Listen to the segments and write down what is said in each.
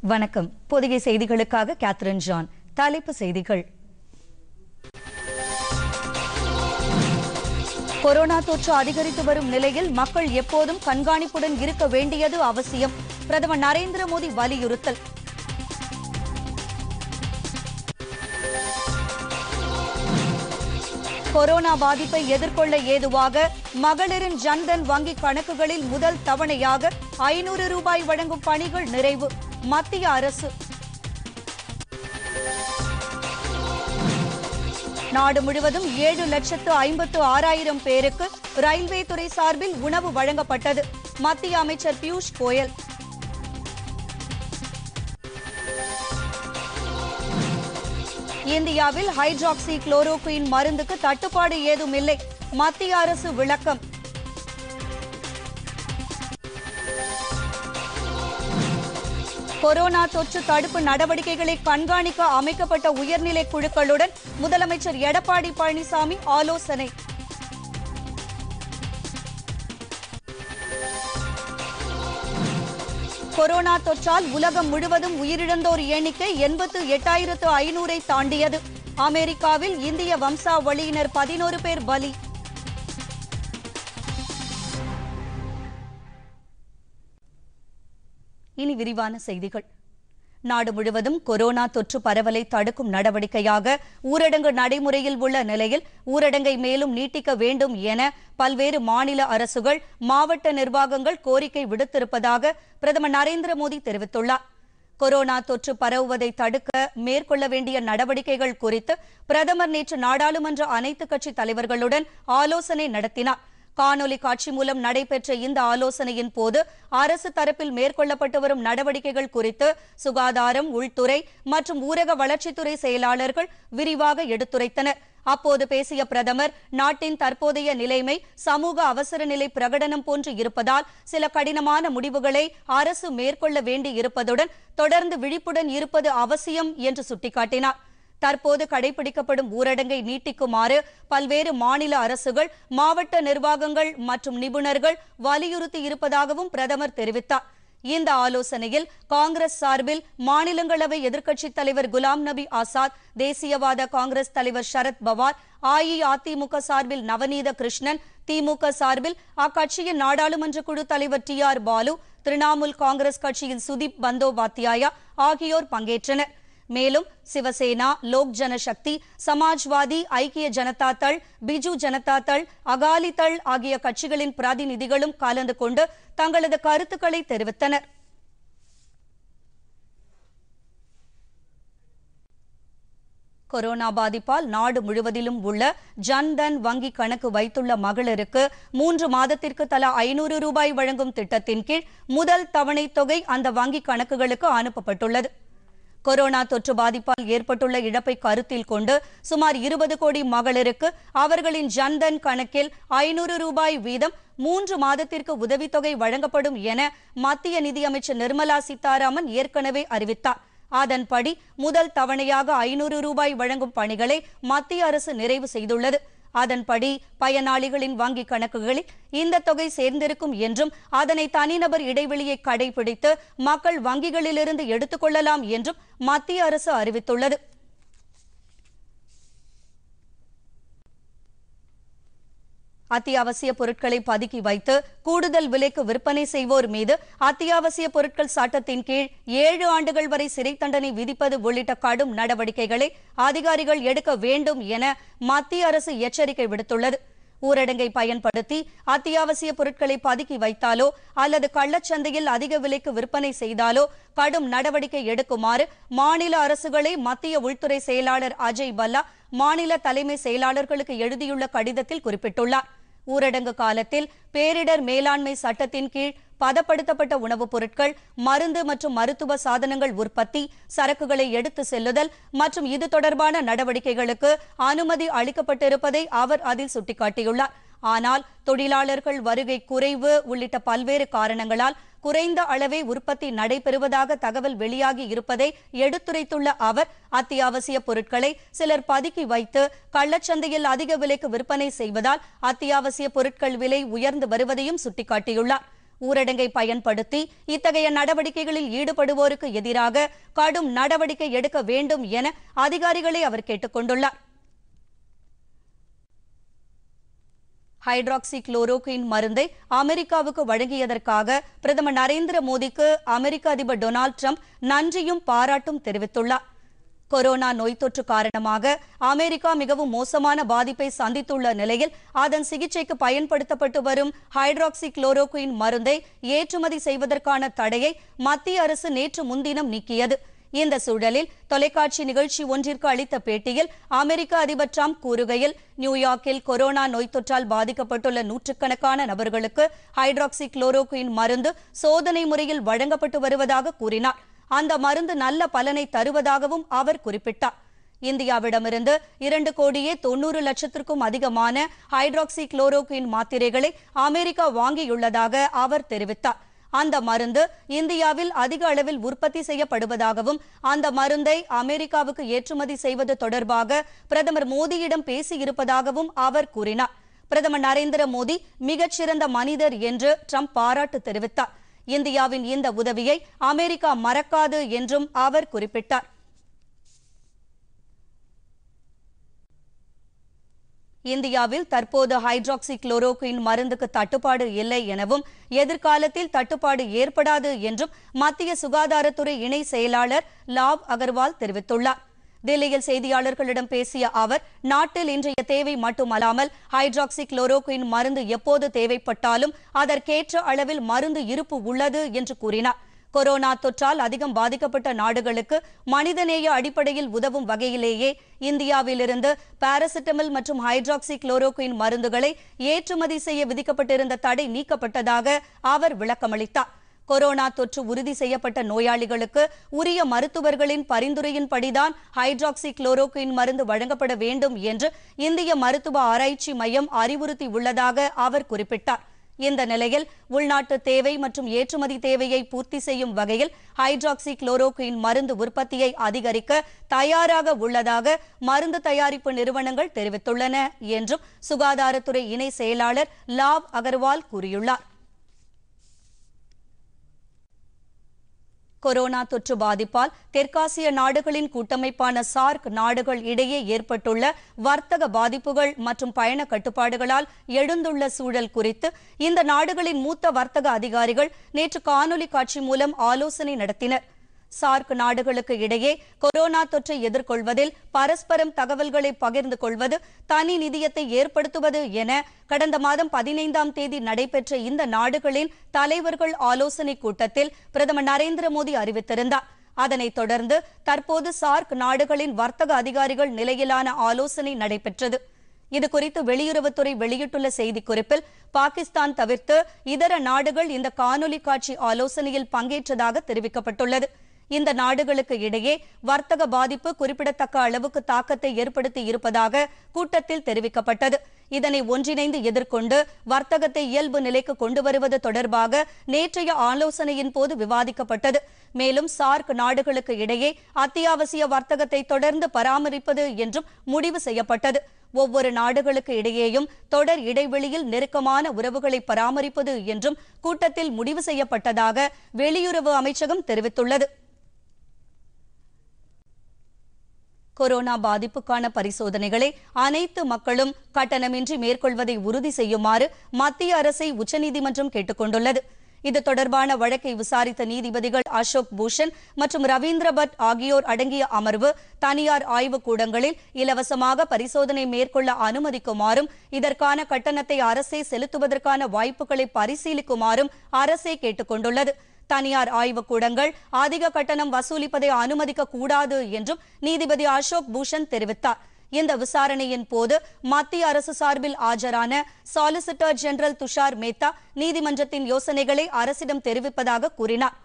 வணக்கம். பொதிகை செய்திகளுக்காக Catherine John. தலைப்பு செய்திகள். கொரோனா தொற்று அதிகரித்து வரும் நிலையில் மக்கள் எப்போதும் கண்காணிப்புடன் இருக்க வேண்டியது அவசியம். பிரதமர் நரேந்திர மோடி வலியுறுத்தல். கொரோனா பாதிப்பை எதிர்கொள்ள ஏதுவாக மகளிரின் ஜன்தன் வங்கி கணக்குகளில் முதல் தவணையாக ஐநூறு ரூபாய் வழங்கும் பணிகள் நிறைவு. மத்திய அரசு. நாடு முழுவதும் ஏழு லட்சத்து ஐம்பத்து ஆறாயிரம் பேருக்கு ரயில்வே துறை சார்பில் உணவு வழங்கப்பட்டது. மத்திய அமைச்சர் பியூஷ் கோயல். இந்தியாவில் ஹைட்ராக்சி குளோரோகுயின் மருந்துக்கு தட்டுப்பாடு ஏதும் இல்லை மத்திய அரசு விளக்கம். கொரோனா தொற்று தடுப்பு நடவடிக்கைகளை கண்காணிக்க அமைக்கப்பட்ட உயர்நிலை குழுக்களுடன் முதலமைச்சர் எடப்பாடி பழனிசாமி ஆலோசனை. கொரோனா தொற்றால் உலகம் முழுவதும் உயிரிழந்தோர் எண்ணிக்கை எண்பத்து எட்டாயிரத்து ஐநூறை தாண்டியது. அமெரிக்காவில் இந்திய வம்சாவளியினர் பதினோரு பேர் பலி. இனி விரிவான செய்திகள். நாடு முழுவதும் கொரோனா தொற்று பரவலை தடுக்கும் நடவடிக்கையாக ஊரடங்கு நடைமுறையில் உள்ள நிலையில் ஊரடங்கை மேலும் நீட்டிக்க வேண்டும் என பல்வேறு மாநில அரசுகள் மாவட்ட நிர்வாகங்கள் கோரிக்கை விடுத்திருப்பதாக பிரதமர் நரேந்திர மோடி தெரிவித்துள்ளார். கொரோனா தொற்று பரவுவதை தடுக்க மேற்கொள்ள வேண்டிய நடவடிக்கைகள் குறித்து பிரதமர் நேற்று நாடாளுமன்ற அனைத்துக் கட்சி தலைவர்களுடன் ஆலோசனை நடத்தினார். காணொலி காட்சி மூலம் நடைபெற்ற இந்த ஆலோசனையின் போது அரசு தரப்பில் மேற்கொள்ளப்பட்டு வரும் நடவடிக்கைகள் குறித்து சுகாதாரம் உள்துறை மற்றும் ஊரக வளர்ச்சித்துறை செயலாளர்கள் விரிவாக எடுத்துரைத்தனர். அப்போது பேசிய பிரதமர் நாட்டின் தற்போதைய நிலைமை சமூக அவசர நிலை பிரகடனம் போன்று இருப்பதால் சில கடினமான முடிவுகளை அரசு மேற்கொள்ள வேண்டி இருப்பதுடன் தொடர்ந்து விழிப்புடன் இருப்பது அவசியம் என்று சுட்டிக்காட்டினார். தற்போது கடைபிடிக்கப்படும் ஊரடங்கை நீட்டிக்குமாறு பல்வேறு மாநில அரசுகள் மாவட்ட நிர்வாகங்கள் மற்றும் நிபுணர்கள் வலியுறுத்தி இருப்பதாகவும் பிரதமர் தெரிவித்தார். இந்த ஆலோசனையில் காங்கிரஸ் சார்பில் மாநிலங்களவை எதிர்க்கட்சித் தலைவர் குலாம் நபி ஆசாத் தேசியவாத காங்கிரஸ் தலைவர் சரத் பவார் அஇஅதிமுக சார்பில் நவநீத கிருஷ்ணன் திமுக சார்பில் அக்கட்சியின் நாடாளுமன்ற குழு தலைவர் டி ஆர் பாலு திரிணாமுல் காங்கிரஸ் கட்சியின் சுதீப் பந்தோபாத்யாயா ஆகியோர் பங்கேற்றனர். மேலும் சிவசேனா லோக் ஜனசக்தி சமாஜ்வாதி ஐக்கிய ஜனதா தள் பிஜு ஜனதா தள் அகாலி தள் ஆகிய கட்சிகளின் பிரதிநிதிகளும் கலந்து கொண்டு தங்களது கருத்துக்களை தெரிவித்தனர். கொரோனா பாதிப்பால் நாடு முழுவதிலும் உள்ள ஜன்தன் வங்கி கணக்கு வைத்துள்ள மகளிருக்கு மூன்று மாதத்திற்கு தலா ஐநூறு ரூபாய் வழங்கும் திட்டத்தின் கீழ் முதல் தவணை தொகை அந்த வங்கி கணக்குகளுக்கு அனுப்பப்பட்டுள்ளது. கொரோனா தொற்று பாதிப்பால் ஏற்பட்டுள்ள இழப்பை கருத்தில் கொண்டு சுமார் இருபது கோடி மகளிருக்கு அவர்களின் ஜன்தன் கணக்கில் ஐநூறு ரூபாய் வீதம் மூன்று மாதத்திற்கு உதவித்தொகை வழங்கப்படும் என மத்திய நிதியமைச்சர் நிர்மலா சீதாராமன் ஏற்கனவே அறிவித்தார். அதன்படி முதல் தவணையாக ஐநூறு ரூபாய் வழங்கும் பணிகளை மத்திய அரசு நிறைவு செய்துள்ளது. அதன்படி பயனாளிகளின் வங்கிக் கணக்குகளில் இந்த தொகை சேர்ந்திருக்கும் என்றும் அதனை தனிநபர் இடைவெளியை கடைபிடித்து மக்கள் வங்கிகளிலிருந்து எடுத்துக்கொள்ளலாம் என்றும் மத்திய அரசு அறிவித்துள்ளது. அத்தியாவசிய பொருட்களை பதுக்கி வைத்து கூடுதல் விலைக்கு விற்பனை செய்வோர் மீது அத்தியாவசிய பொருட்கள் சட்டத்தின் கீழ் ஏழு ஆண்டுகள் வரை சிறை தண்டனை விதிப்பது உள்ளிட்ட கடும் நடவடிக்கைகளை அதிகாரிகள் எடுக்க வேண்டும் என மத்திய அரசு எச்சரிக்கை விடுத்துள்ளது. ஊரடங்கை பயன்படுத்தி அத்தியாவசிய பொருட்களை பதுக்கி வைத்தாலோ அல்லது கள்ளச்சந்தையில் அதிக விலைக்கு விற்பனை செய்தாலோ கடும் நடவடிக்கை எடுக்குமாறு மாநில அரசுகளை மத்திய உள்துறை செயலாளர் அஜய் பல்லா மாநில தலைமை செயலாளர்களுக்கு எழுதியுள்ள கடிதத்தில் குறிப்பிட்டுள்ளார். ஊரடங்கு காலத்தில் பேரிடர் மேலாண்மை சட்டத்தின் கீழ் பதப்படுத்தப்பட்ட உணவுப் பொருட்கள் மருந்து மற்றும் மருத்துவ சாதனங்கள் உற்பத்தி சரக்குகளை எடுத்து செல்லுதல் மற்றும் இது தொடர்பான நடவடிக்கைகளுக்கு அனுமதி அளிக்கப்பட்டிருப்பதை அவர் அதில் சுட்டிக்காட்டியுள்ளார். ஆனால் தொழிலாளர்கள் வருகை குறைவு உள்ளிட்ட பல்வேறு காரணங்களால் குறைந்த அளவே உற்பத்தி நடைபெறுவதாக தகவல் வெளியாகி இருப்பதை எடுத்துரைத்துள்ள அவர் அத்தியாவசிய பொருட்களை சிலர் பதுக்கி வைத்து கள்ளச்சந்தையில் அதிக விலைக்கு விற்பனை செய்வதால் அத்தியாவசிய பொருட்கள் விலை உயர்ந்து வருவதையும் சுட்டிக்காட்டியுள்ளார். ஊரடங்கை பயன்படுத்தி இத்தகைய நடவடிக்கைகளில் ஈடுபடுவோருக்கு எதிராக கடும் நடவடிக்கை எடுக்க வேண்டும் என அதிகாரிகளை அவர் கேட்டுக் கொண்டுள்ளார் ஹைட்ராக்சி குளோரோகுயின் மருந்தை அமெரிக்காவுக்கு வழங்கியதற்காக பிரதமர் நரேந்திர மோடிக்கு அமெரிக்க அதிபர் டொனால்டு ட்ரம்ப் நன்றியும் பாராட்டும் தெரிவித்துள்ளார். கொரோனா நோய் தொற்று காரணமாக அமெரிக்கா மிகவும் மோசமான பாதிப்பை சந்தித்துள்ள நிலையில் அதன் சிகிச்சைக்கு பயன்படுத்தப்பட்டு வரும் ஹைட்ராக்சி குளோரோகுயின் மருந்தை ஏற்றுமதி செய்வதற்கான தடையை மத்திய அரசு நேற்று முன்தினம் நீக்கியது. இந்த சூழலில் தொலைக்காட்சி நிகழ்ச்சி ஒன்றிற்கு அளித்த பேட்டியில் அமெரிக்க அதிபர் டிரம்ப் கூறுகையில் நியூயார்க்கில் கொரோனா நோய் தொற்றால் பாதிக்கப்பட்டுள்ள நூற்றுக்கணக்கான நபர்களுக்கு ஹைட்ராக்சி குளோரோகுயின் மருந்து சோதனை முறையில் வழங்கப்பட்டு வருவதாக கூறினார். அந்த மருந்து நல்ல பலனை தருவதாகவும் அவர் குறிப்பிட்டார். இந்தியாவிடமிருந்து இரண்டு கோடியே தொன்னூறு லட்சத்திற்கும் அதிகமான ஹைட்ராக்சி குளோரோகுயின் மாத்திரைகளை அமெரிக்கா வாங்கியுள்ளதாக அவர் தெரிவித்தார். அந்த மருந்து இந்தியாவில் அதிக அளவில் உற்பத்தி செய்யப்படுவதாகவும் அந்த மருந்தை அமெரிக்காவுக்கு ஏற்றுமதி செய்வது தொடர்பாக பிரதமர் மோடியிடம் பேசியிருப்பதாகவும் அவர் கூறினார். பிரதமர் நரேந்திர மோடி மிகச்சிறந்த மனிதர் என்று ட்ரம்ப் பாராட்டு தெரிவித்தார். இந்தியாவின் இந்த உதவியை அமெரிக்கா மறக்காது என்றும் அவர் குறிப்பிட்டார். இந்தியாவில் தற்போது ஹைட்ராக்சி குளோரோக்வின் மருந்துக்கு தட்டுப்பாடு இல்லை எனவும் எதிர்காலத்தில் தட்டுப்பாடு ஏற்படாது என்றும் மத்திய சுகாதாரத்துறை இணை செயலாளர் லாவ் அகர்வால் தெரிவித்துள்ளார். தில்லியில் செய்தியாளர்களிடம் பேசிய அவர் நாட்டில் இன்றைய தேவை மட்டுமல்லாமல் ஹைட்ராக்சி குளோரோக்வின் மருந்து எப்போது தேவைப்பட்டாலும் அதற்கேற்ற அளவில் மருந்து இருப்பு உள்ளது என்று கூறினார். கொரோனா தொற்றால் அதிகம் பாதிக்கப்பட்ட நாடுகளுக்கு மனிதநேய அடிப்படையில் உதவும் வகையிலேயே இந்தியாவிலிருந்து பாராசிட்டமல் மற்றும் ஹைட்ராக்சி குளோரோகுயின் மருந்துகளை ஏற்றுமதி செய்ய விதிக்கப்பட்டிருந்த தடை நீக்கப்பட்டதாக அவர் விளக்கமளித்தார். கொரோனா தொற்று உறுதி செய்யப்பட்ட நோயாளிகளுக்கு உரிய மருத்துவர்களின் பரிந்துரையின்படிதான் ஹைட்ராக்சி குளோரோகுயின் மருந்து வழங்கப்பட வேண்டும் என்று இந்திய மருத்துவ ஆராய்ச்சி மையம் அறிவுறுத்தி உள்ளதாக அவர் குறிப்பிட்டார். இந்த நிலையில் உள்நாட்டு தேவை மற்றும் ஏற்றுமதி தேவையை பூர்த்தி செய்யும் வகையில் ஹைட்ராக்சி குளோரோக்வின் மருந்து உற்பத்தியை அதிகரிக்க தயாராக உள்ளதாக மருந்து தயாரிப்பு நிறுவனங்கள் தெரிவித்துள்ளன என்றும் சுகாதாரத்துறை இணை செயலாளர் லாவ் அகர்வால் கூறியுள்ளார். கொரோனா தொற்று பாதிப்பால் தெற்காசிய நாடுகளின் கூட்டமைப்பான சார்க் நாடுகள் இடையே ஏற்பட்டுள்ள வர்த்தக பாதிப்புகள் மற்றும் பயண கட்டுப்பாடுகளால் எழுந்துள்ள சூழல் குறித்து இந்த நாடுகளின் மூத்த வர்த்தக அதிகாரிகள் நேற்று காணொலி காட்சி மூலம் ஆலோசனை நடத்தினர். சார்க் நாடுகளுக்கு இடையே கொரோனா தொற்றை எதிர்கொள்வதில் பரஸ்பரம் தகவல்களை பகிர்ந்து கொள்வது தனி நிதியத்தை ஏற்படுத்துவது என கடந்த மாதம் பதினைந்தாம் தேதி நடைபெற்ற இந்த நாடுகளின் தலைவர்கள் ஆலோசனைக் கூட்டத்தில் பிரதமர் நரேந்திர மோடி அறிவித்திருந்தார். அதனைத் தொடர்ந்து தற்போது சார்க் நாடுகளின் வர்த்தக அதிகாரிகள் நிலையிலான ஆலோசனை நடைபெற்றது. இதுகுறித்து வெளியுறவுத்துறை வெளியிட்டுள்ள செய்திக்குறிப்பில் பாகிஸ்தான் தவிர்த்து இதர நாடுகள் இந்த காணொலி காட்சி ஆலோசனையில் பங்கேற்றதாக தெரிவிக்கப்பட்டுள்ளது. இந்த நாடுகளுக்கு இடையே வர்த்தக பாதிப்பு குறிப்பிடத்தக்க அளவுக்கு தாக்கத்தை ஏற்படுத்தி இருப்பதாக கூட்டத்தில் தெரிவிக்கப்பட்டது. இதனை ஒன்றிணைந்து எதிர்கொண்டு வர்த்தகத்தை இயல்பு நிலைக்கு கொண்டு வருவது தொடர்பாக நேற்றைய ஆலோசனையின் போது விவாதிக்கப்பட்டது. மேலும் சார்க் நாடுகளுக்கு இடையே அத்தியாவசிய வர்த்தகத்தை தொடர்ந்து பராமரிப்பது என்றும் முடிவு செய்யப்பட்டது. ஒவ்வொரு நாடுகளுக்கு இடையேயும் தொடர் இடைவெளியில் நெருக்கமான உறவுகளை பராமரிப்பது என்றும் கூட்டத்தில் முடிவு செய்யப்பட்டதாக வெளியுறவு அமைச்சகம் தெரிவித்துள்ளது. கொரோனா பாதிப்புக்கான பரிசோதனைகளை அனைத்து மக்களும் கட்டணமின்றி மேற்கொள்வதை உறுதி செய்யுமாறு மத்திய அரசை உச்சநீதிமன்றம் கேட்டுக் கொண்டுள்ளது இது தொடர்பான வழக்கை விசாரித்த நீதிபதிகள் அசோக் பூஷன் மற்றும் ரவீந்திர பட் ஆகியோர் அடங்கிய அமர்வு தனியார் ஆய்வுக் கூடங்களில் இலவசமாக பரிசோதனை மேற்கொள்ள அனுமதிக்குமாறும் இதற்கான கட்டணத்தை அரசே செலுத்துவதற்கான வாய்ப்புகளை பரிசீலிக்குமாறும் அரசே கேட்டுக் கொண்டுள்ளது தனியார் ஆய்வுக்கூடங்கள் அதிக கட்டணம் வசூலிப்பதை அனுமதிக்க கூடாது என்றும் நீதிபதி அசோக் பூஷன் தெரிவித்தார். இந்த விசாரணையின் போது மத்திய அரசு சார்பில் ஆஜரான சாலிசிட்டர் ஜெனரல் துஷார் மேத்தா நீதிமன்றத்தின் யோசனைகளை அரசிடம் தெரிவிப்பதாக கூறினார்.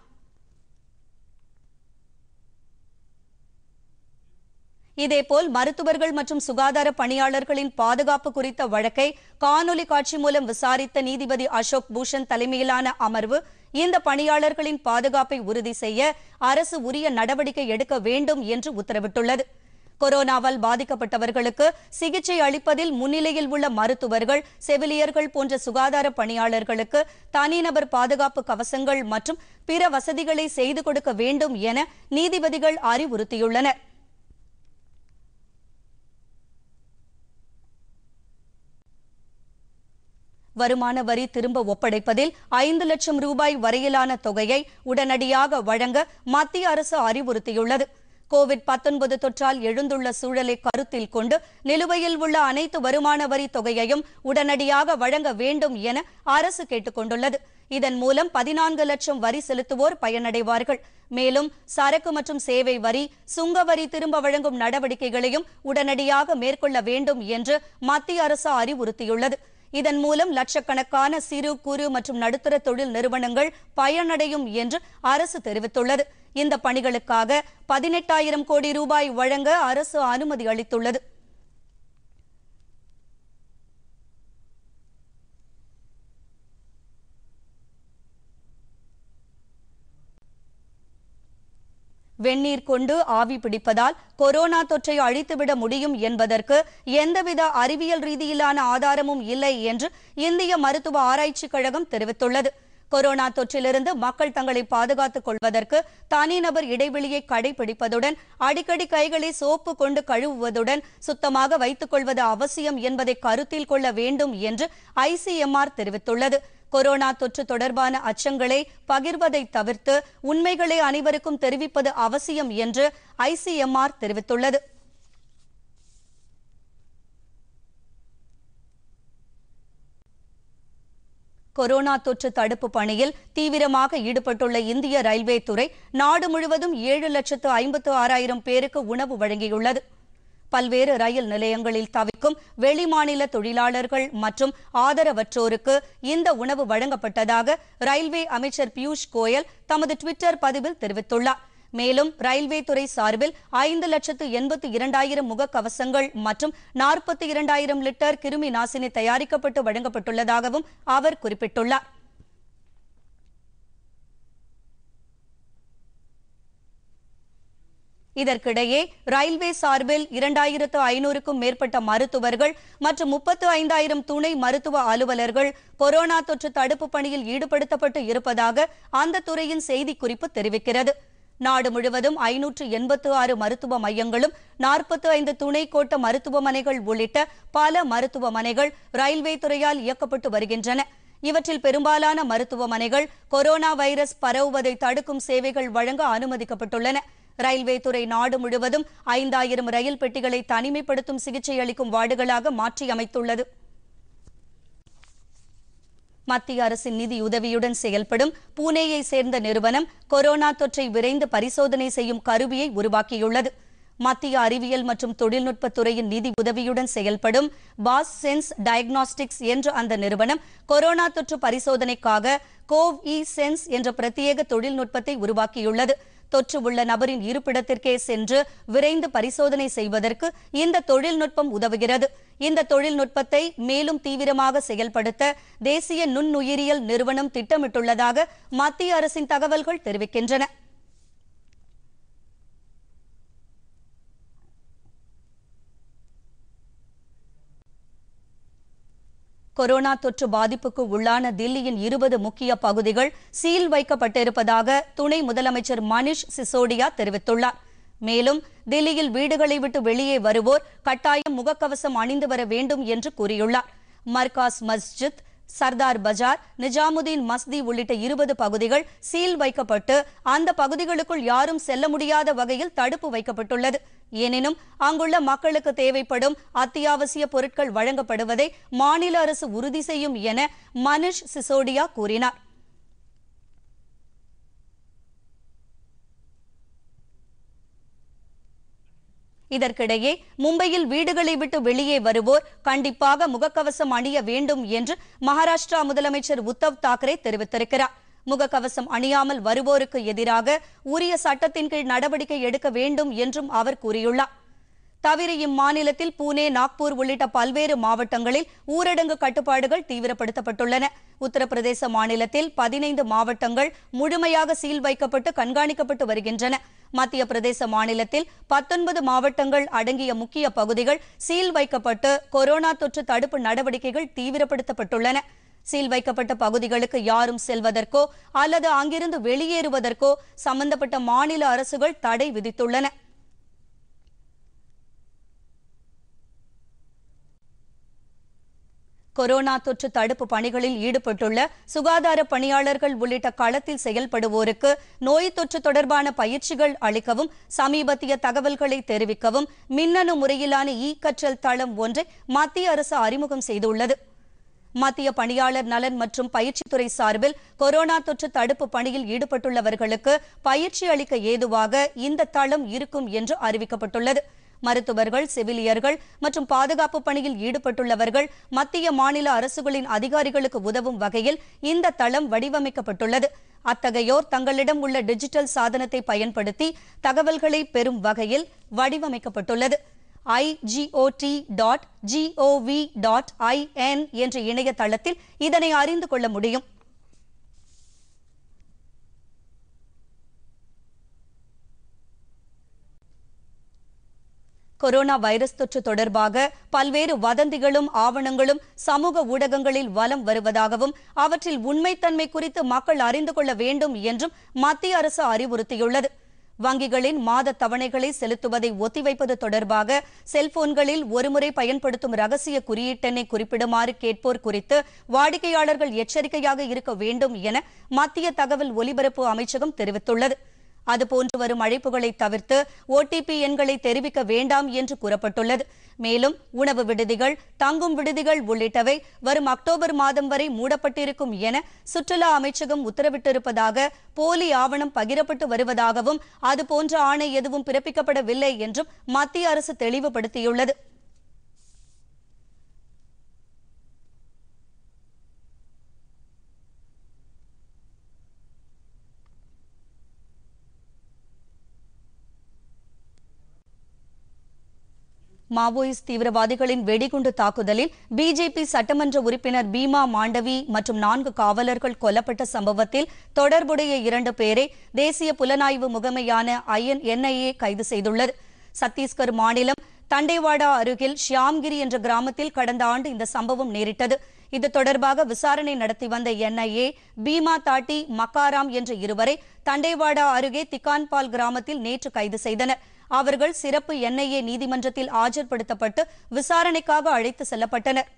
இதேபோல் மருத்துவர்கள் மற்றும் சுகாதார பணியாளர்களின் பாதுகாப்பு குறித்த வழக்கை காணொலி காட்சி மூலம் விசாரித்த நீதிபதி அசோக் பூஷன் தலைமையிலான அமர்வு இந்த பணியாளர்களின் பாதுகாப்பை உறுதி செய்ய அரசு உரிய நடவடிக்கை எடுக்க வேண்டும் என்று உத்தரவிட்டுள்ளது. கொரோனாவால் பாதிக்கப்பட்டவர்களுக்கு சிகிச்சை அளிப்பதில் முன்னிலையில் உள்ள மருத்துவர்கள் செவிலியர்கள் போன்ற சுகாதார பணியாளர்களுக்கு தனிநபர் பாதுகாப்பு கவசங்கள் மற்றும் பிற வசதிகளை செய்து கொடுக்க வேண்டும் என நீதிபதிகள் அறிவுறுத்தியுள்ளனா் வருமான வரி திரும்ப ஒப்படைப்பதில் ஐந்து லட்சம் ரூபாய் வரையிலான தொகையை உடனடியாக வழங்க மத்திய அரசு அறிவுறுத்தியுள்ளது. கோவிட் 19 தொற்றால் எழுந்துள்ள சூழலை கருத்தில் கொண்டு நிலுவையில் உள்ள அனைத்து வருமான வரி தொகையையும் உடனடியாக வழங்க வேண்டும் என அரசு கேட்டுக் கொண்டுள்ளது இதன் மூலம் பதினான்கு லட்சம் வரி செலுத்துவோர் பயனடைவார்கள். மேலும் சரக்கு மற்றும் சேவை வரி சுங்க வரி திரும்ப வழங்கும் நடவடிக்கைகளையும் உடனடியாக மேற்கொள்ள வேண்டும் என்று மத்திய அரசு அறிவுறுத்தியுள்ளது. இதன் மூலம் லட்சக்கணக்கான சிறு குறு மற்றும் நடுத்தர தொழில் நிறுவனங்கள் பயனடையும் என்று அரசு தெரிவித்துள்ளது. இந்த பணிகளுக்காக பதினெட்டாயிரம் கோடி ரூபாய் வழங்க அரசு அனுமதி அளித்துள்ளது. வெந்நீர் கொண்டு ஆவி பிடிப்பதால் கொரோனா தொற்றை அழித்துவிட முடியும் என்பதற்கு எந்தவித அறிவியல் ரீதியிலான ஆதாரமும் இல்லை என்று இந்திய மருத்துவ ஆராய்ச்சிக் கழகம் தெரிவித்துள்ளது. கொரோனா தொற்றிலிருந்து மக்கள் தங்களை பாதுகாத்துக் கொள்வதற்கு தனிநபர் இடைவெளியை கடைபிடிப்பதுடன் அடிக்கடி கைகளை சோப்பு கொண்டு கழுவுவதுடன் சுத்தமாக வைத்துக் கொள்வது அவசியம் என்பதை கருத்தில் கொள்ள வேண்டும் என்று ஐசிஎம்ஆர் தெரிவித்துள்ளது. கொரோனா தொற்று தொடர்பான அச்சங்களை பகிர்வதை தவிர்த்து உண்மைகளை அனைவருக்கும் தெரிவிப்பது அவசியம் என்று ஐசிஎம்ஆர் தெரிவித்துள்ளது. கொரோனா தொற்று தடுப்பு பணியில் தீவிரமாக ஈடுபட்டுள்ள இந்திய ரயில்வே துறை நாடு முழுவதும் ஏழு லட்சத்து ஐம்பத்து ஆறாயிரம் பேருக்கு உணவு வழங்கியுள்ளது. பல்வேறு ரயில் நிலையங்களில் தவிக்கும் வெளிமாநில தொழிலாளர்கள் மற்றும் ஆதரவற்றோருக்கு இந்த உணவு வழங்கப்பட்டதாக ரயில்வே அமைச்சர் பியூஷ் கோயல் தமது டுவிட்டர் பதிவில் தெரிவித்துள்ளார். மேலும் ரயில்வே துறை சார்பில் ஐந்து லட்சத்து எண்பத்து இரண்டாயிரம் முகக்கவசங்கள் மற்றும் நாற்பத்தி இரண்டாயிரம் லிட்டர் கிருமி நாசினி தயாரிக்கப்பட்டு வழங்கப்பட்டுள்ளதாகவும் அவர் குறிப்பிட்டுள்ளார். இதற்கிடையே ரயில்வே சார்பில் இரண்டாயிரத்து ஐநூறுக்கும் மேற்பட்ட மருத்துவர்கள் மற்றும் முப்பத்து ஐந்தாயிரம் துணை மருத்துவ அலுவலர்கள் கொரோனா தொற்று தடுப்பு பணியில் ஈடுபடுத்தப்பட்டு இருப்பதாக அந்த துறையின் செய்திக்குறிப்பு தெரிவிக்கிறது. நாடு முழுவதும் ஐநூற்று எண்பத்து ஆறு மருத்துவ மையங்களும் நாற்பத்து ஐந்து துணை கோட்ட மருத்துவமனைகள் உள்ளிட்ட பல மருத்துவமனைகள் ரயில்வே துறையால் இயக்கப்பட்டு வருகின்றன. இவற்றில் பெரும்பாலான மருத்துவமனைகள் கொரோனா வைரஸ் பரவுவதை தடுக்கும் சேவைகள் வழங்க அனுமதிக்கப்பட்டுள்ளன. ரயில்வே துறை நாடு முழுவதும் ஐந்தாயிரம் ரயில் பெட்டிகளை தனிமைப்படுத்தும் சிகிச்சை அளிக்கும் வார்டுகளாக மாற்றியமைத்துள்ளது. மத்திய அரசின் நிதியுதவியுடன் செயல்படும் பூனேயை சேர்ந்த நிறுவனம் கொரோனா தொற்றை விரைந்து பரிசோதனை செய்யும் கருவியை உருவாக்கியுள்ளது. மத்திய அறிவியல் மற்றும் தொழில்நுட்பத்துறையின் நிதி உதவியுடன் செயல்படும் பாஸ் சென்ஸ் டயக்னாஸ்டிக்ஸ் என்ற அந்த நிறுவனம் கொரோனா தொற்று பரிசோதனைக்காக கோவ் இ சென்ஸ் என்ற பிரத்யேக தொழில்நுட்பத்தை உருவாக்கியுள்ளது. தொற்று உள்ள நபரின் இருப்பிடத்திற்கே சென்று விரைந்து பரிசோதனை செய்வதற்கு இந்த தொழில்நுட்பம் உதவுகிறது. இந்த தொழில்நுட்பத்தை மேலும் தீவிரமாக செயல்படுத்த தேசிய நுண்ணுயிரியல் நிறுவனம் திட்டமிட்டுள்ளதாக மத்திய அரசின் தகவல்கள் தெரிவிக்கின்றன. கொரோனா தொற்று பாதிப்புக்கு உள்ளான தில்லியின் இருபது முக்கிய பகுதிகள் சீல் வைக்கப்பட்டிருப்பதாக துணை முதலமைச்சர் மனிஷ் சிசோடியா தெரிவித்துள்ளார். மேலும் தில்லியில் வீடுகளை விட்டு வெளியே வருவோர் கட்டாயம் முகக்கவசம் அணிந்து வர வேண்டும் என்று கூறியுள்ளார். மர்காஸ் மஸ்ஜித் சர்தார் பஜார் நிஜாமுதீன் மஸ்தி உள்ளிட்ட இருபது பகுதிகள் சீல் வைக்கப்பட்டு அந்த பகுதிகளுக்குள் யாரும் செல்ல முடியாத வகையில் தடுப்பு வைக்கப்பட்டுள்ளது. எனினும் அங்குள்ள மக்களுக்கு தேவைப்படும் அத்தியாவசிய பொருட்கள் வழங்கப்படுவதை மாநில அரசு உறுதி செய்யும் என மனிஷ் சிசோடியா கூறினார். இதற்கிடையே மும்பையில் வீடுகளை விட்டு வெளியே வருவோர் கண்டிப்பாக முகக்கவசம் அணிய வேண்டும் என்று மகாராஷ்டிரா முதலமைச்சர் உத்தவ் தாக்கரே தெரிவித்திருக்கிறார். முகக்கவசம் அணியாமல் வருவோருக்கு எதிராக உரிய சட்டத்தின் கீழ் நடவடிக்கை எடுக்க வேண்டும் என்றும் அவர் கூறியுள்ளார். தவிர இம்மாநிலத்தில் பூனே நாக்பூர் உள்ளிட்ட பல்வேறு மாவட்டங்களில் ஊரடங்கு கட்டுப்பாடுகள் தீவிரப்படுத்தப்பட்டுள்ளன. உத்தரப்பிரதேச மாநிலத்தில் பதினைந்து மாவட்டங்கள் முழுமையாக சீல் வைக்கப்பட்டு கண்காணிக்கப்பட்டு வருகின்றன. மத்திய பிரதேச மாநிலத்தில் பத்தொன்பது மாவட்டங்கள் அடங்கிய முக்கிய பகுதிகள் சீல் வைக்கப்பட்டு கொரோனா தொற்று தடுப்பு நடவடிக்கைகள் தீவிரப்படுத்தப்பட்டுள்ளன. சீல் வைக்கப்பட்ட பகுதிகளுக்கு யாரும் செல்வதற்கோ அல்லது அங்கிருந்து வெளியேறுவதற்கோ சம்பந்தப்பட்ட மாநில அரசுகள் தடை விதித்துள்ளன. கொரோனா தொற்று தடுப்பு பணிகளில் ஈடுபட்டுள்ள சுகாதார பணியாளர்கள் உள்ளிட்ட களத்தில் செயல்படுவோருக்கு நோய் தொற்று தொடர்பான பயிற்சிகள் அளிக்கவும் சமீபத்திய தகவல்களை தெரிவிக்கவும் மின்னணு முறையிலான இ கற்றல் தளம் ஒன்றை மத்திய அரசு அறிமுகம் செய்துள்ளது. மத்திய பணியாளர் நலன் மற்றும் பயிற்சித்துறை சார்பில் கொரோனா தொற்று தடுப்பு பணியில் ஈடுபட்டுள்ளவர்களுக்கு பயிற்சி அளிக்க ஏதுவாக இந்த தளம் இருக்கும் என்று அறிவிக்கப்பட்டுள்ளது. மருத்துவர்கள் செவிலியர்கள் மற்றும் பாதுகாப்பு பணியில் ஈடுபட்டுள்ளவர்கள் மத்திய மாநில அரசுகளின் அதிகாரிகளுக்கு உதவும் வகையில் இந்த தளம் வடிவமைக்கப்பட்டுள்ளது. அத்தகையோர் தங்களிடம் உள்ள டிஜிட்டல் சாதனத்தை பயன்படுத்தி தகவல்களை பெறும் வகையில் வடிவமைக்கப்பட்டுள்ளது. IGOT dot GOV dot IN என்ற இணையதளத்தில் இதனை அறிந்து கொள்ள முடியும். கொரோனா வைரஸ் தொற்று தொடர்பாக பல்வேறு வதந்திகளும் ஆவணங்களும் சமூக ஊடகங்களில் வலம் வருவதாகவும் அவற்றில் உண்மைத்தன்மை குறித்து மக்கள் அறிந்து கொள்ள வேண்டும் என்றும் மத்திய அரசு அறிவுறுத்தியுள்ளது. வங்கிகளின் மாத தவணைகளை செலுத்துவதை ஒத்திவைப்பது தொடர்பாக செல்போன்களில் ஒருமுறை பயன்படுத்தும் ரகசிய குறியீட்டெண்ணை குறிப்பிடுமாறு கேட்போர் குறித்து வாடிக்கையாளர்கள் எச்சரிக்கையாக இருக்க வேண்டும் என மத்திய தகவல் ஒலிபரப்பு அமைச்சகம் தெரிவித்துள்ளது. அதுபோன்று வரும் அழைப்புகளை தவிர்த்து ஓடிபி எண்களை தெரிவிக்க வேண்டாம் என்று கூறப்பட்டுள்ளது. மேலும் உணவு விடுதிகள் தங்கும் விடுதிகள் உள்ளிட்டவை வரும் அக்டோபர் மாதம் வரை மூடப்பட்டிருக்கும் என சுற்றுலா அமைச்சகம் உத்தரவிட்டிருப்பதாக போலி ஆவணம் பகிரப்பட்டு வருவதாகவும் அதுபோன்ற ஆணை எதுவும் பிறப்பிக்கப்படவில்லை என்றும் மத்திய அரசு தெளிவுபடுத்தியுள்ளது. மாவோயிஸ்ட் தீவிரவாதிகளின் வெடிகுண்டு தாக்குதலில் பிஜேபி சட்டமன்ற உறுப்பினர் பீமா மாண்டவி மற்றும் நான்கு காவலர்கள் கொல்லப்பட்ட சம்பவத்தில் தொடர்புடைய இரண்டு பேரை தேசிய புலனாய்வு முகமையான ஐஎன் என்ஐஏ கைது செய்துள்ளது. சத்தீஸ்கர் மாநிலம் தண்டேவாடா அருகில் ஷியாம்கிரி என்ற கிராமத்தில் கடந்த ஆண்டு இந்த சம்பவம் நேரிட்டது. இது தொடர்பாக விசாரணை நடத்தி வந்த என்ஐஏ பீமா தாட்டி மக்காராம் என்ற இருவரை தண்டேவாடா அருகே திகான்பால் கிராமத்தில் நேற்று கைது செய்தனர். அவர்கள் சிறப்பு என்ஐஏ நீதிமன்றத்தில் ஆஜர்படுத்தப்பட்டு விசாரணைக்காக அழைத்து செல்லப்பட்டனர்.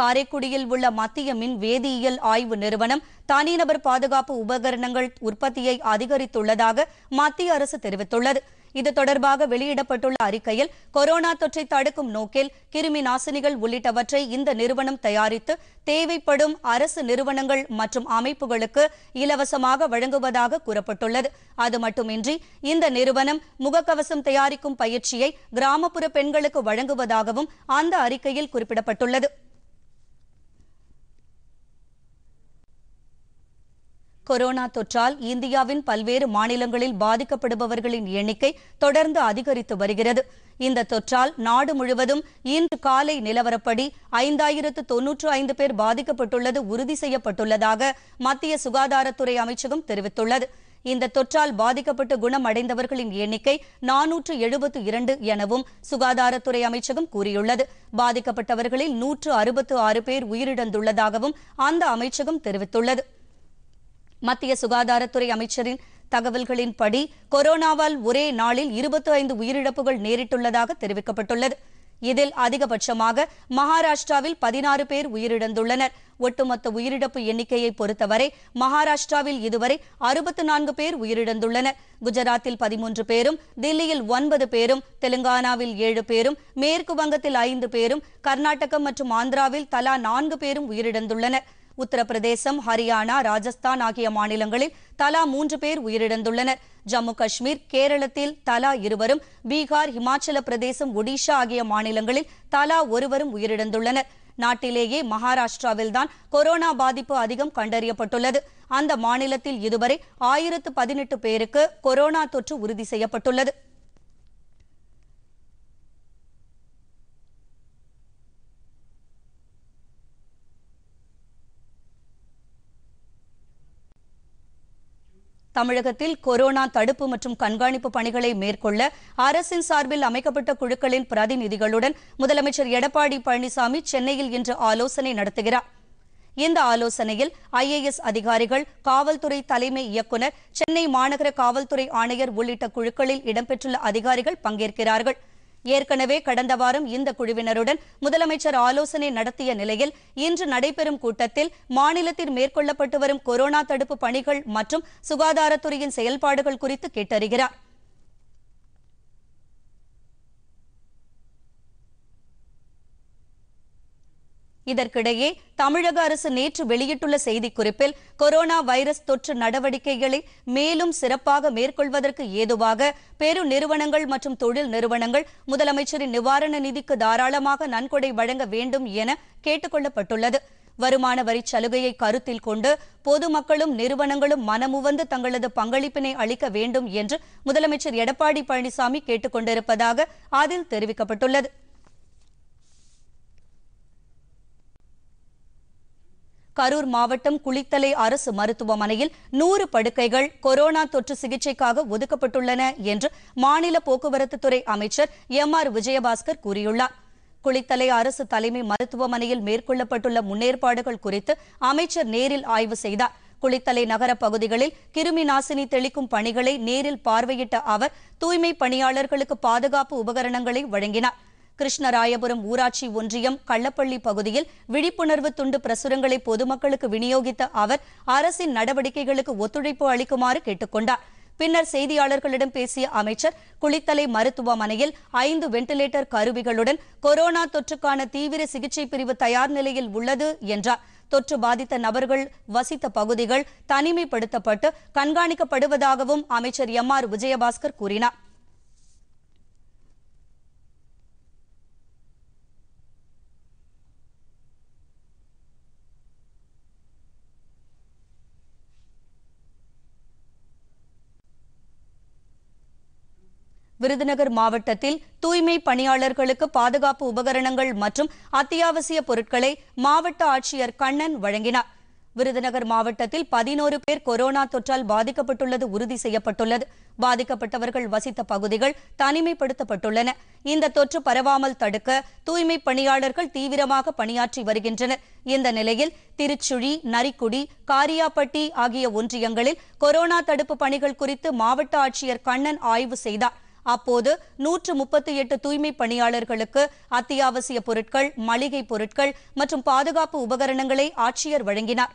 காரைக்குடியில் உள்ள மத்திய மின் வேதியியல் ஆய்வு நிறுவனம் தனிநபர் பாதுகாப்பு உபகரணங்கள் உற்பத்தியை அதிகரித்துள்ளதாக மத்திய அரசு தெரிவித்துள்ளது. இது தொடர்பாக வெளியிடப்பட்டுள்ள அறிக்கையில் கொரோனா தொற்றை தடுக்கும் நோக்கில் கிருமி நாசினிகள் உள்ளிட்டவற்றை இந்த நிறுவனம் தயாரித்து தேவைப்படும் அரசு நிறுவனங்கள் மற்றும் அமைப்புகளுக்கு இலவசமாக வழங்குவதாக கூறப்பட்டுள்ளது. அது மட்டுமின்றி இந்த நிறுவனம் முகக்கவசம் தயாரிக்கும் பயிற்சியை கிராமப்புற பெண்களுக்கு வழங்குவதாகவும் அந்த அறிக்கையில் குறிப்பிடப்பட்டுள்ளது. கொரோனா தொற்றால் இந்தியாவின் பல்வேறு மாநிலங்களில் பாதிக்கப்படுபவர்களின் எண்ணிக்கை தொடர்ந்து அதிகரித்து வருகிறது. இந்த தொற்றால் நாடு முழுவதும் இன்று காலை நிலவரப்படி ஐந்தாயிரத்து தொன்னூற்று ஐந்து பேர் பாதிக்கப்பட்டுள்ளது உறுதி செய்யப்பட்டுள்ளதாக மத்திய சுகாதாரத்துறை அமைச்சகம் தெரிவித்துள்ளது. இந்த தொற்றால் பாதிக்கப்பட்டு குணமடைந்தவர்களின் எண்ணிக்கை நானூற்று எழுபத்து இரண்டு எனவும் சுகாதாரத்துறை அமைச்சகம் கூறியுள்ளது. பாதிக்கப்பட்டவர்களில் நூற்று அறுபத்து ஆறு பேர் உயிரிழந்துள்ளதாகவும் அந்த அமைச்சகம் தெரிவித்துள்ளது. மத்திய சுகாதாரத்துறை அமைச்சரின் தகவல்களின்படி கொரோனாவால் ஒரே நாளில் இருபத்தி ஐந்து உயிரிழப்புகள் நேரிட்டுள்ளதாக தெரிவிக்கப்பட்டுள்ளது. இதில் அதிகபட்சமாக மகாராஷ்டிராவில் பதினாறு பேர் உயிரிழந்துள்ளனர். ஒட்டுமொத்த உயிரிழப்பு எண்ணிக்கையை பொறுத்தவரை மகாராஷ்டிராவில் இதுவரை அறுபத்து நான்கு பேர் உயிரிழந்துள்ளனர். குஜராத்தில் பதிமூன்று பேரும் தில்லியில் ஒன்பது பேரும் தெலுங்கானாவில் ஏழு பேரும் மேற்கு வங்கத்தில் ஐந்து பேரும் கர்நாடகம் மற்றும் ஆந்திராவில் தலா நான்கு பேரும் உயிரிழந்துள்ளனர். உத்தரப்பிரதேசம் ஹரியானா ராஜஸ்தான் ஆகிய மாநிலங்களில் தலா மூன்று பேர் உயிரிழந்துள்ளனர். ஜம்மு காஷ்மீர் கேரளத்தில் தலா இருவரும் பீகார் இமாச்சல பிரதேசம் ஒடிஷா ஆகிய மாநிலங்களில் தலா ஒருவரும் உயிரிழந்துள்ளனர். நாட்டிலேயே மகாராஷ்டிராவில்தான் கொரோனா பாதிப்பு அதிகம் கண்டறியப்பட்டுள்ளது. அந்த மாநிலத்தில் இதுவரை ஆயிரத்து பதினெட்டு பேருக்கு கொரோனா தொற்று உறுதி செய்யப்பட்டுள்ளது. தமிழகத்தில் கொரோனா தடுப்பு மற்றும் கண்காணிப்பு பணிகளை மேற்கொள்ள அரசின் சார்பில் அமைக்கப்பட்ட குழுக்களின் பிரதிநிதிகளுடன் முதலமைச்சர் எடப்பாடி பழனிசாமி சென்னையில் இன்று ஆலோசனை நடத்துகிறார். இந்த ஆலோசனையில் ஐஏஎஸ் அதிகாரிகள் காவல்துறை தலைமை இயக்குநர் சென்னை மாநகர காவல்துறை ஆணையர் உள்ளிட்ட குழுக்களில் இடம்பெற்றுள்ள அதிகாரிகள் பங்கேற்கிறார்கள். ஏற்கனவே கடந்த வாரம் இந்த குழுவினருடன் முதலமைச்சர் ஆலோசனை நடத்திய நிலையில் இன்று நடைபெறும் கூட்டத்தில் மாநிலத்தில் மேற்கொள்ளப்பட்டு வரும் கொரோனா தடுப்பு பணிகள் மற்றும் சுகாதாரத்துறையின் செயல்பாடுகள் குறித்து கேட்டறிகிறாா் இதற்கிடையே தமிழக அரசு நேற்று வெளியிட்டுள்ள செய்திக்குறிப்பில் கொரோனா வைரஸ் தொற்று நடவடிக்கைகளை மேலும் சிறப்பாக மேற்கொள்வதற்கு ஏதுவாக பெரு நிறுவனங்கள் மற்றும் தொழில் நிறுவனங்கள் முதலமைச்சரின் நிவாரண நிதிக்கு தாராளமாக நன்கொடை வழங்க வேண்டும் என கேட்டுக் கொள்ளப்பட்டுள்ளது வருமான வரி சலுகையை கருத்தில் கொண்டு பொதுமக்களும் நிறுவனங்களும் மனமுவந்து தங்களது பங்களிப்பினை அளிக்க வேண்டும் என்று முதலமைச்சர் எடப்பாடி பழனிசாமி கேட்டுக் கொண்டிருப்பதாக அதில் தெரிவிக்கப்பட்டுள்ளது. கரூர் மாவட்டம் குளித்தலை அரசு மருத்துவமனையில் நூறு படுக்கைகள் கொரோனா தொற்று சிகிச்சைக்காக ஒதுக்கப்பட்டுள்ளன என்று மாநில போக்குவரத்துத்துறை அமைச்சர் எம் ஆர் விஜயபாஸ்கர் கூறியுள்ளார். குளித்தலை அரசு தலைமை மருத்துவமனையில் மேற்கொள்ளப்பட்டுள்ள முன்னேற்பாடுகள் குறித்து அமைச்சர் நேரில் ஆய்வு செய்தார். குளித்தலை நகர பகுதிகளில் கிருமி நாசினி தெளிக்கும் பணிகளை நேரில் பார்வையிட்ட அவர் தூய்மை பணியாளர்களுக்கு பாதுகாப்பு உபகரணங்களை வழங்கினார். கிருஷ்ணராயபுரம் ஊராட்சி ஒன்றியம் கள்ளப்பள்ளி பகுதியில் விழிப்புணர்வு துண்டு பிரசுரங்களை பொதுமக்களுக்கு விநியோகித்த அவர் அரசின் நடவடிக்கைகளுக்கு ஒத்துழைப்பு அளிக்குமாறு கேட்டுக்கொண்டார். பின்னர் செய்தியாளர்களிடம் பேசிய அமைச்சர் குளித்தலை மருத்துவமனையில் ஐந்து வெண்டிலேட்டர் கருவிகளுடன் கொரோனா தொற்றுக்கான தீவிர சிகிச்சை பிரிவு தயார் நிலையில் உள்ளது என்றார். தொற்று பாதித்த நபர்கள் வசித்த பகுதிகள் தனிமைப்படுத்தப்பட்டு கண்காணிக்கப்படுவதாகவும் அமைச்சர் எம் ஆர் விஜயபாஸ்கர் கூறினார். விருதுநகர் மாவட்டத்தில் தூய்மை பணியாளர்களுக்கு பாதுகாப்பு உபகரணங்கள் மற்றும் அத்தியாவசிய பொருட்களை மாவட்ட ஆட்சியர் கண்ணன் வழங்கினார். விருதுநகர் மாவட்டத்தில் பதினோரு பேர் கொரோனா தொற்றால் பாதிக்கப்பட்டுள்ளது உறுதி செய்யப்பட்டுள்ளது. பாதிக்கப்பட்டவர்கள் வசித்த பகுதிகள் தனிமைப்படுத்தப்பட்டுள்ளன. இந்த தொற்று பரவாமல் தடுக்க தூய்மை பணியாளர்கள் தீவிரமாக பணியாற்றி வருகின்றனர். இந்த நிலையில் திருச்சுழி நரிக்குடி காரியாப்பட்டி ஆகிய ஒன்றியங்களில் கொரோனா தடுப்பு பணிகள் குறித்து மாவட்ட ஆட்சியர் கண்ணன் ஆய்வு செய்தார். அப்போது நூற்று முப்பத்தி எட்டு தூய்மை பணியாளர்களுக்கு அத்தியாவசிய பொருட்கள் மளிகை பொருட்கள் மற்றும் பாதுகாப்பு உபகரணங்களை ஆட்சியர் வழங்கினார்.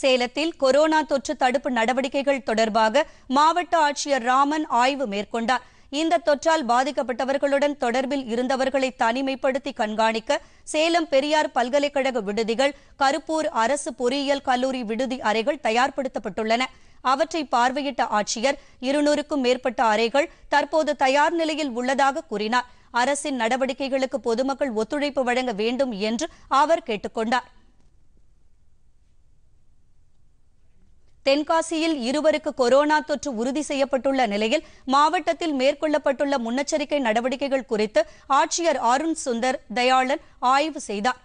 சேலத்தில் கொரோனா தொற்று தடுப்பு நடவடிக்கைகள் தொடர்பாக மாவட்ட ஆட்சியர் ராமன் ஆய்வு மேற்கொண்டார். இந்த தொற்றால் பாதிக்கப்பட்டவர்களுடன் தொடர்பில் இருந்தவர்களை தனிமைப்படுத்தி கண்காணிக்க சேலம் பெரியார் பல்கலைக்கழக விடுதிகள் கருப்பூர் அரசு பொறியியல் கல்லூரி விடுதி அறைகள் தயார்படுத்தப்பட்டுள்ளன. அவற்றை பார்வையிட்ட ஆட்சியர் இருநூறுக்கும் மேற்பட்ட அறைகள் தற்போது தயார் நிலையில் உள்ளதாக கூறினார். அரசின் நடவடிக்கைகளுக்கு பொதுமக்கள் ஒத்துழைப்பு வழங்க வேண்டும் என்று அவர் கேட்டுக்கொண்டார். தென்காசியில் இருவருக்கு கொரோனா தொற்று உறுதி செய்யப்பட்டுள்ள நிலையில் மாவட்டத்தில் மேற்கொள்ளப்பட்டுள்ள முன்னெச்சரிக்கை நடவடிக்கைகள் குறித்து ஆட்சியர் அருண் சுந்தர் தயாளன் ஆய்வு செய்தார்.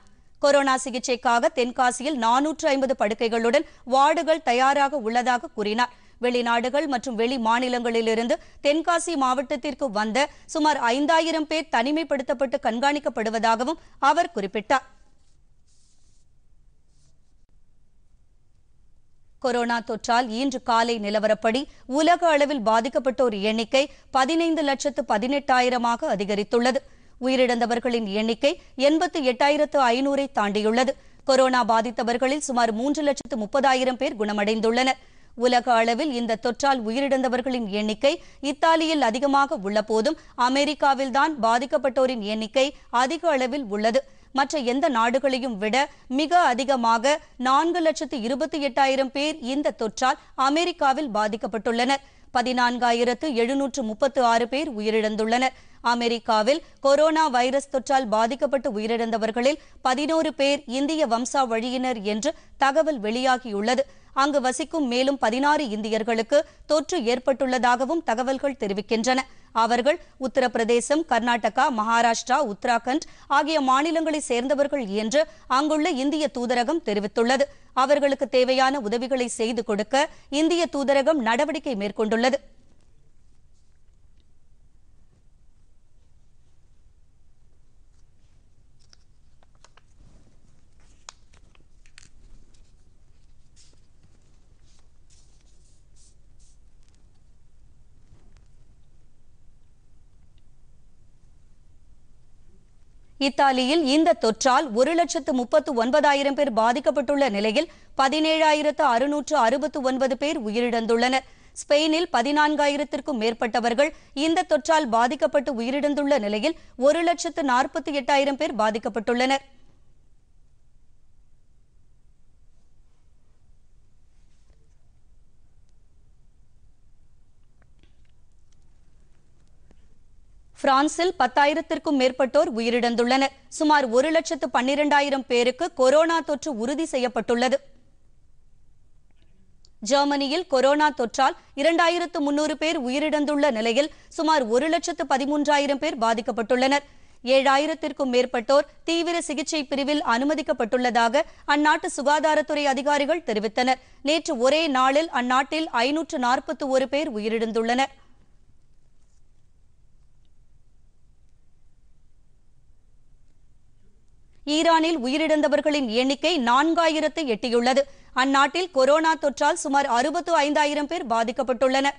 கொரோனா சிகிச்சைக்காக தென்காசியில் நானூற்று ஐம்பது படுக்கைகளுடன் வார்டுகள் தயாராக உள்ளதாக கூறினார். வெளிநாடுகள் மற்றும் வெளி மாநிலங்களிலிருந்து தென்காசி மாவட்டத்திற்கு வந்த சுமார் ஐந்தாயிரம் பேர் தனிமைப்படுத்தப்பட்டு கண்காணிக்கப்படுவதாகவும் அவர் குறிப்பிட்டார். கொரோனா தொற்றால் இன்று காலை நிலவரப்படி உலக அளவில் பாதிக்கப்பட்டோர் எண்ணிக்கை பதினைந்து லட்சத்து பதினெட்டாயிரமாக அதிகரித்துள்ளது. உயிரிழந்தவர்களின் எண்ணிக்கை எண்பத்து எட்டாயிரத்து ஐநூறை தாண்டியுள்ளது. கொரோனா பாதித்தவர்களில் சுமார் மூன்று லட்சத்து முப்பதாயிரம் பேர் குணமடைந்துள்ளனர். உலக அளவில் இந்த தொற்றால் உயிரிழந்தவர்களின் எண்ணிக்கை இத்தாலியில் அதிகமாக உள்ள போதும் அமெரிக்காவில்தான் பாதிக்கப்பட்டோரின் எண்ணிக்கை அதிக அளவில் உள்ளது. மற்ற எந்த நாடுகளையும் விட மிக அதிகமாக நான்கு லட்சத்து இருபத்தி எட்டாயிரம் பேர் இந்த தொற்றால் அமெரிக்காவில் பாதிக்கப்பட்டுள்ளனர். பதினான்காயிரத்து எழுநூற்று முப்பத்து ஆறு பேர் உயிரிழந்துள்ளனர். அமெரிக்காவில் கொரோனா வைரஸ் தொற்றால் பாதிக்கப்பட்டு உயிரிழந்தவர்களில் பதினோரு பேர் இந்திய வம்சாவழியினர் என்று தகவல் வெளியாகியுள்ளது. அங்கு வசிக்கும் மேலும் பதினாறு இந்தியர்களுக்கு தொற்று ஏற்பட்டுள்ளதாகவும் தகவல்கள் தெரிவிக்கின்றன. அவர்கள் உத்தரப்பிரதேசம் கர்நாடகா மகாராஷ்டிரா உத்தராகண்ட் ஆகிய மாநிலங்களைச் சேர்ந்தவர்கள் என்று அங்குள்ள இந்திய தூதரகம் தெரிவித்துள்ளது. அவர்களுக்கு தேவையான உதவிகளை செய்து கொடுக்க இந்திய தூதரகம் நடவடிக்கை மேற்கொண்டுள்ளது. இத்தாலியில் இந்த தொற்றால் ஒரு லட்சத்து முப்பத்து ஒன்பதாயிரம் பேர் பாதிக்கப்பட்டுள்ள நிலையில் பதினேழாயிரத்து அறுநூற்று அறுபத்து ஒன்பது பேர் உயிரிழந்துள்ளனர். ஸ்பெயினில் பதினான்காயிரத்திற்கும் மேற்பட்டவர்கள் இந்த தொற்றால் பாதிக்கப்பட்டு உயிரிழந்துள்ள நிலையில் ஒரு லட்சத்து நாற்பத்தி எட்டாயிரம் பேர் பாதிக்கப்பட்டுள்ளனர். பிரான்சில் பத்தாயிரத்திற்கும் மேற்பட்டோர் உயிரிழந்துள்ளனர். சுமார் ஒரு லட்சத்து பன்னிரண்டாயிரம் பேருக்கு கொரோனா தொற்று உறுதி செய்யப்பட்டுள்ளது. ஜெர்மனியில் கொரோனா தொற்றால் இரண்டாயிரத்து முன்னூறு பேர் உயிரிழந்துள்ள நிலையில் சுமார் ஒரு லட்சத்து பதிமூன்றாயிரம் பேர் பாதிக்கப்பட்டுள்ளனர். ஏழாயிரத்திற்கும் மேற்பட்டோர் தீவிர சிகிச்சை பிரிவில் அனுமதிக்கப்பட்டுள்ளதாக அந்நாட்டு சுகாதாரத்துறை அதிகாரிகள் தெரிவித்தனர். நேற்று ஒரே நாளில் அந்நாட்டில் ஐநூற்று நாற்பத்தி ஒரு பேர் உயிரிழந்துள்ளனர். ஈரானில் உயிரிழந்தவர்களின் எண்ணிக்கை நான்காயிரத்தை எட்டியுள்ளது. அந்நாட்டில் கொரோனா தொற்றால் சுமார் அறுபத்து ஐந்தாயிரம் பேர் பாதிக்கப்பட்டுள்ளனர்.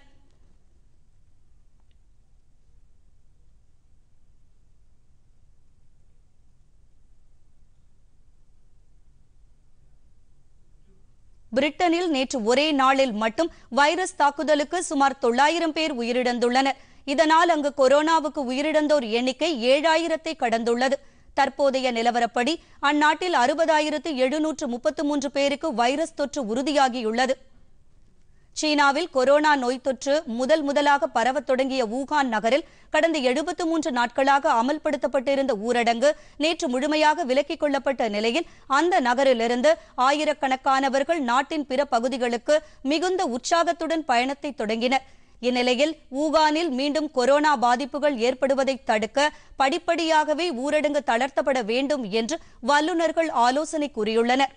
பிரிட்டனில் நேற்று ஒரே நாளில் மட்டும் வைரஸ் தாக்குதலுக்கு சுமார் தொள்ளாயிரம் பேர் உயிரிழந்துள்ளனர். இதனால் அங்கு கொரோனாவுக்கு உயிரிழந்தோர் எண்ணிக்கை ஏழாயிரத்தை கடந்துள்ளது. தற்போதைய நிலவரப்படி அந்நாட்டில் அறுபதாயிரத்து எழுநூற்று முப்பத்து மூன்று பேருக்கு வைரஸ் தொற்று உறுதியாகியுள்ளது. சீனாவில் கொரோனா நோய் தொற்று முதல் முதலாக பரவத் தொடங்கிய வூகான் நகரில் கடந்த எழுபத்து மூன்று நாட்களாக அமல்படுத்தப்பட்டிருந்த ஊரடங்கு நேற்று முழுமையாக விலக்கிக் கொள்ளப்பட்ட நிலையில் அந்த நகரிலிருந்து ஆயிரக்கணக்கானவர்கள் நாட்டின் பிற பகுதிகளுக்கு மிகுந்த உற்சாகத்துடன் பயணத்தை தொடங்கினர். இந்நிலையில் ஊகானில் மீண்டும் கொரோனா பாதிப்புகள் ஏற்படுவதை தடுக்க படிப்படியாகவே ஊரடங்கு தளர்த்தப்பட வேண்டும் என்று வல்லுநர்கள் ஆலோசனை கூறியுள்ளனர்.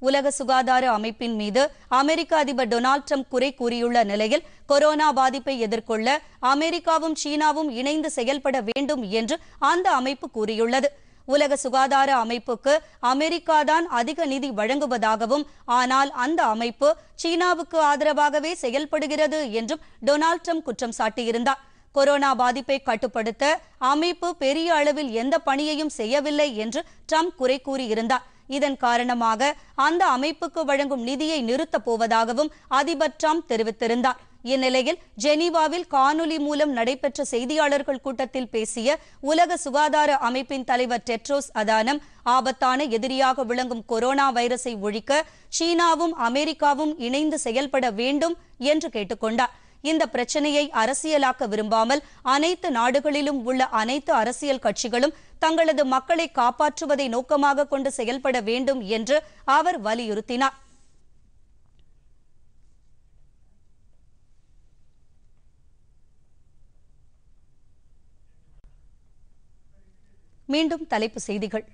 உலக சுகாதார அமைப்பின் மீது அமெரிக்க அதிபர் டொனால்ட் ட்ரம்ப் குறை கூறியுள்ள நிலையில் கொரோனா பாதிப்பை எதிர்கொள்ள அமெரிக்காவும் சீனாவும் இணைந்து செயல்பட வேண்டும் என்று அந்த அமைப்பு கூறியுள்ளது. உலக சுகாதார அமைப்புக்கு அமெரிக்காதான் அதிக நிதி வழங்குவதாகவும் ஆனால் அந்த அமைப்பு சீனாவுக்கு ஆதரவாகவே செயல்படுகிறது என்றும் டொனால்ட் ட்ரம்ப் குற்றம் சாட்டியிருந்தார். கொரோனா பாதிப்பை கட்டுப்படுத்த அமைப்பு பெரிய அளவில் எந்த பணியையும் செய்யவில்லை என்று ட்ரம்ப் குறை கூறியிருந்தார். இதன் காரணமாக அந்த அமைப்புக்கு வழங்கும் நிதியை நிறுத்தப் போவதாகவும் அதிபர் ட்ரம்ப் தெரிவித்திருந்தார். இந்நிலையில் ஜெனீவாவில் காணொலி மூலம் நடைபெற்ற செய்தியாளர்கள் கூட்டத்தில் பேசிய உலக சுகாதார அமைப்பின் தலைவர் டெட்ரோஸ் அதானம் ஆபத்தான எதிரியாக விளங்கும் கொரோனா வைரஸை ஒழிக்க சீனாவும் அமெரிக்காவும் இணைந்து செயல்பட வேண்டும் என்று கேட்டுக்கொண்டார். இந்த பிரச்சனையை அரசியலாக்க விரும்பாமல் அனைத்து நாடுகளிலும் உள்ள அனைத்து அரசியல் கட்சிகளும் தங்களது மக்களை காப்பாற்றுவதை நோக்கமாக கொண்டு செயல்பட வேண்டும் என்று அவர் வலியுறுத்தினார். மீண்டும் தலைப்பு செய்திகள்.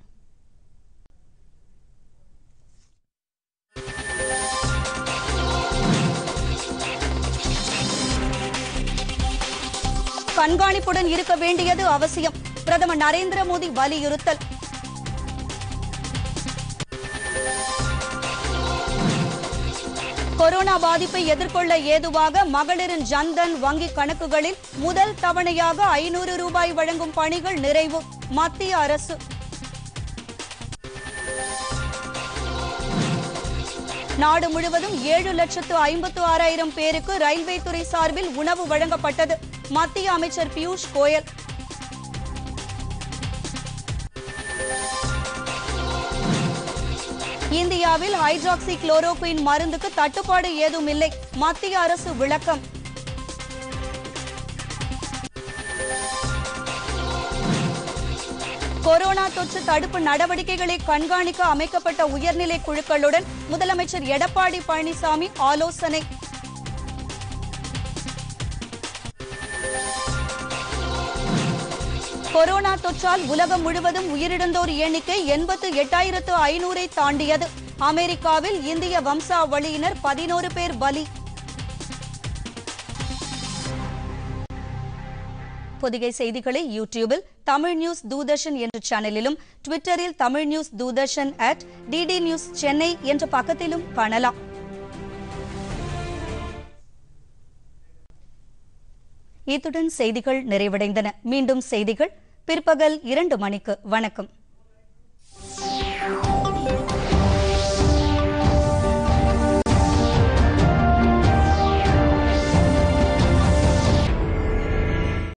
கண்காணிப்புடன் இருக்க வேண்டியது அவசியம். பிரதமர் நரேந்திர மோடி வலியுறுத்தல். கொரோனா பாதிப்பை எதிர்கொள்ள ஏதுவாக மகளிரின் ஜன்தன் வங்கி கணக்குகளில் முதல் தவணையாக ஐநூறு ரூபாய் வழங்கும் பணிகள் நிறைவு மத்திய அரசு. நாடு முழுவதும் ஏழு லட்சத்து ஐம்பத்து ஆறாயிரம் பேருக்கு ரயில்வே துறை சார்பில் உணவு வழங்கப்பட்டது. மத்திய அமைச்சர் பியூஷ் கோயல். இந்தியாவில் ஹைட்ராக்சி குளோரோகுயின் மருந்துக்கு தட்டுப்பாடு ஏதும் இல்லை மத்திய அரசு விளக்கம். கொரோனா தொற்று தடுப்பு நடவடிக்கைகளை கண்காணிக்க அமைக்கப்பட்ட உயர்நிலை குழுக்களுடன் முதலமைச்சர் எடப்பாடி பழனிசாமி ஆலோசனை. கொரோனா தொற்றால் உலகம் முழுவதும் உயிரிழந்தோர் எண்ணிக்கை எண்பத்து எட்டாயிரத்து ஐநூறை தாண்டியது. அமெரிக்காவில் இந்திய வம்சாவளியினர் பதினோரு பேர் பலி. பொதிகை செய்திகளை யூடியூபில் தமிழ் நியூஸ் தூதர்ஷன் என்ற சேனலிலும் ட்விட்டரில் Tamil news Doordarshan at DD news Chennai என்ற பக்கத்திலும் காணலாம். இத்துடன் செய்திகள் நிறைவடைந்தன. மீண்டும் செய்திகள் பிற்பகல் இரண்டு மணிக்கு. வணக்கம்.